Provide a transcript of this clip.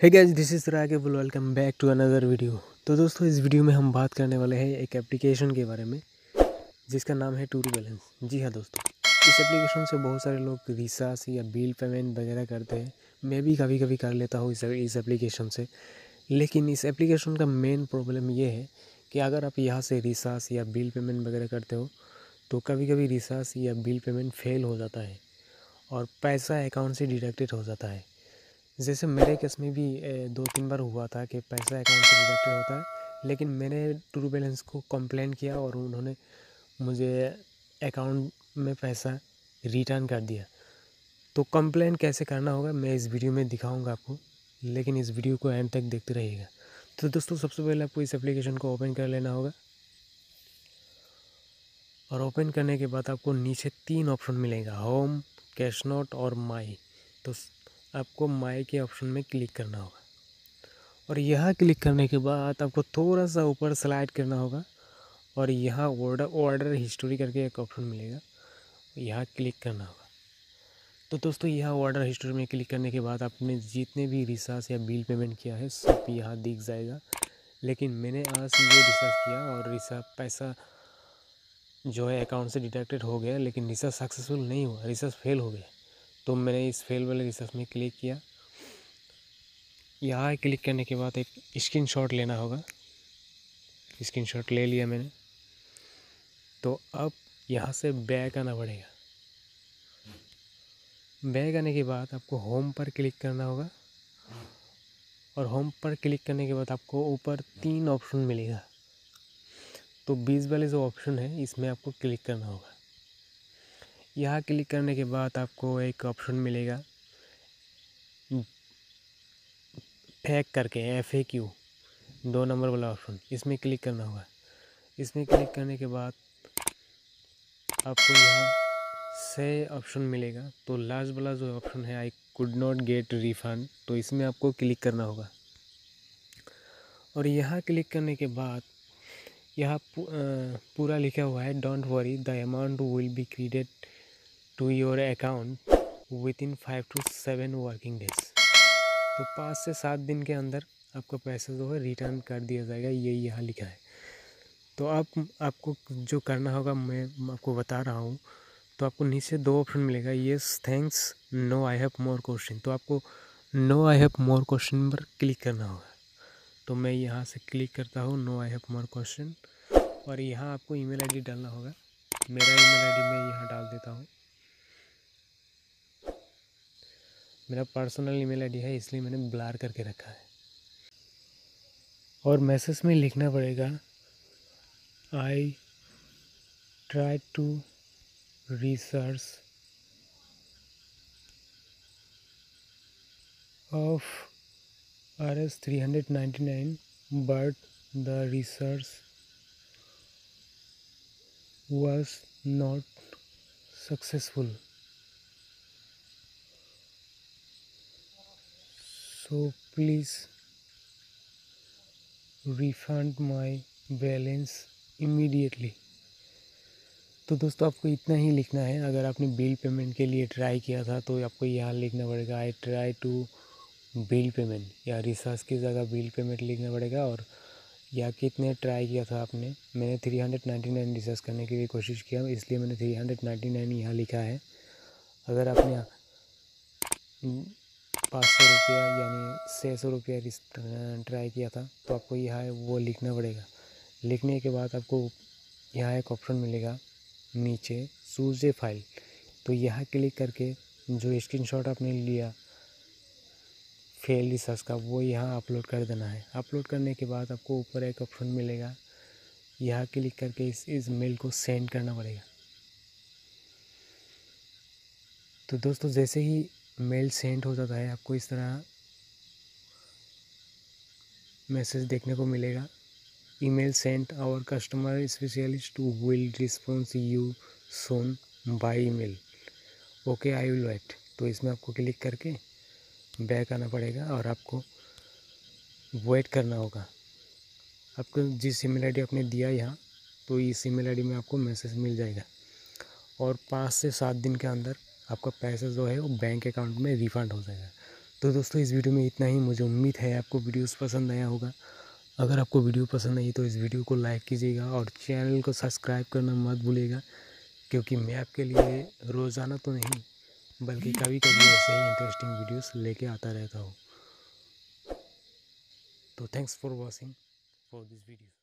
है guys this is रागेबुल welcome back to another video तो दोस्तों, इस वीडियो में हम बात करने वाले हैं एक एप्लीकेशन के बारे में, जिसका नाम है टूरू बैलेंस जी हाँ दोस्तों, इस एप्लीकेशन से बहुत सारे लोग रिचार्ज या बिल पेमेंट वगैरह करते हैं। मैं भी कभी कभी कर लेता हूँ इस इस एप्लीकेशन से। लेकिन इस एप्लीकेशन का मेन प्रॉब्लम ये है कि अगर आप यहाँ से रिचार्ज या बिल पेमेंट वगैरह करते हो तो कभी कभी रिचार्ज या बिल पेमेंट फेल हो जाता है और पैसा अकाउंट से डिडक्टेड हो जाता है। जैसे मेरे केस में भी दो तीन बार हुआ था कि पैसा अकाउंट से डिडक्टेड होता है, लेकिन मैंने ट्रू बैलेंस को कंप्लेन किया और उन्होंने मुझे अकाउंट में पैसा रिटर्न कर दिया। तो कंप्लेन कैसे करना होगा, मैं इस वीडियो में दिखाऊँगा आपको, लेकिन इस वीडियो को एंड तक देखते रहिएगा। तो दोस्तों, सबसे पहले आपको इस एप्लीकेशन को ओपन कर लेना होगा। और ओपन करने के बाद आपको नीचे तीन ऑप्शन मिलेगा होम कैश नोट और माई तो आपको माई के ऑप्शन में क्लिक करना होगा। और यहाँ क्लिक करने के बाद आपको थोड़ा सा ऊपर स्लाइड करना होगा और यहाँ ऑर्डर ऑर्डर हिस्ट्री करके एक ऑप्शन मिलेगा। यहाँ क्लिक करना होगा। तो दोस्तों, यहाँ ऑर्डर हिस्ट्री में क्लिक करने के बाद आपने जितने भी रिचार्ज या बिल पेमेंट किया है, सब यहाँ दिख जाएगा। लेकिन मैंने आज ये रिचार्ज किया और रिचार्ज पैसा जो है अकाउंट से डिटेक्टेड हो गया, लेकिन रिचार्ज सक्सेसफुल नहीं हुआ रिचार्ज फेल हो गया। तो मैंने इस फेल वाले रिसर्च में क्लिक किया। यहाँ क्लिक करने के बाद एक स्क्रीन शॉट लेना होगा। स्क्रीन शॉट ले लिया मैंने। तो अब यहाँ से बैक आना पड़ेगा। बैक आने के बाद आपको होम पर क्लिक करना होगा। और होम पर क्लिक करने के बाद आपको ऊपर तीन ऑप्शन मिलेगा। तो बीस वाले जो ऑप्शन है, इसमें आपको क्लिक करना होगा। यहाँ क्लिक करने के बाद आपको एक ऑप्शन मिलेगा। फैक करके एफ़ ए क्यू दो नंबर वाला ऑप्शन। इसमें क्लिक करना होगा। इसमें क्लिक करने के बाद आपको यहाँ से ऑप्शन मिलेगा। तो लास्ट वाला जो ऑप्शन है I could not get refund तो इसमें आपको क्लिक करना होगा। और यहाँ क्लिक करने के बाद यहाँ पूरा लिखा हुआ है don't worry the amount will be credit to your account within five to seven working days तो पाँच से सात दिन के अंदर आपका पैसा जो है रिटर्न कर दिया जाएगा, ये यहाँ लिखा है। तो आप, आपको जो करना होगा, मैं आपको बता रहा हूँ तो आपको नीचे दो ऑप्शन मिलेगा। Yes thanks no I have more question तो आपको no I have more question पर क्लिक करना होगा। तो मैं यहाँ से क्लिक करता हूँ no I have more question और यहाँ आपको ईमेल आईडी डालना होगा। मेरा ईमेल आईडी मैं यहाँ डाल देता हूँ। मेरा पर्सनल ईमेल आईडी है, इसलिए मैंने ब्लार करके रखा है। और मैसेज में लिखना पड़ेगा I try to recharge of R S three hundred ninety nine but the recharge was not successful so please refund my balance immediately तो दोस्तों, आपको इतना ही लिखना है। अगर आपने बिल पेमेंट के लिए ट्राई किया था तो आपको यहाँ लिखना पड़ेगा। I try to bill payment या रिचार्ज की जगह बिल पेमेंट लिखना पड़ेगा, और या कितने ट्राई किया था आपने। मैंने three hundred ninety nine recharge करने की भी कोशिश किया, इसलिए मैंने थ्री हंड्रेड नाइन्टी नाइन यहाँ लिखा है। अगर आपने पाँच सौ रुपया यानी छः सौ रुपया ट्राई किया था तो आपको यहाँ वो लिखना पड़ेगा। लिखने के बाद आपको यहाँ एक ऑप्शन मिलेगा, नीचे सूज फ़ाइल। तो यहाँ क्लिक करके जो स्क्रीनशॉट आपने लिया, फेल रिसर्च का, वो यहाँ अपलोड कर देना है। अपलोड करने के बाद आपको ऊपर एक ऑप्शन मिलेगा, यहाँ क्लिक करके इस इस मेल को सेंड करना पड़ेगा। तो दोस्तों, जैसे ही मेल सेंड हो जाता है, आपको इस तरह मैसेज देखने को मिलेगा। Email sent our customer specialist will response you soon by email. Okay, I will wait. तो इसमें आपको क्लिक करके बैक आना पड़ेगा और आपको वेट करना होगा। आपको जिस ईमेल आईडी आपने दिया यहाँ तो इस ईमेल आईडी में आपको मैसेज मिल जाएगा। और पाँच से सात दिन के अंदर आपका पैसा जो है वो बैंक अकाउंट में रिफ़ंड हो जाएगा। तो दोस्तों, इस वीडियो में इतना ही। मुझे उम्मीद है आपको वीडियोस पसंद आया होगा। अगर आपको वीडियो पसंद आई तो इस वीडियो को लाइक कीजिएगा और चैनल को सब्सक्राइब करना मत भूलिएगा, क्योंकि मैं आपके लिए रोज़ाना तो नहीं, बल्कि कभी कभी ऐसे ही इंटरेस्टिंग वीडियोस लेके आता रहता हूँ। तो thanks for watching for this video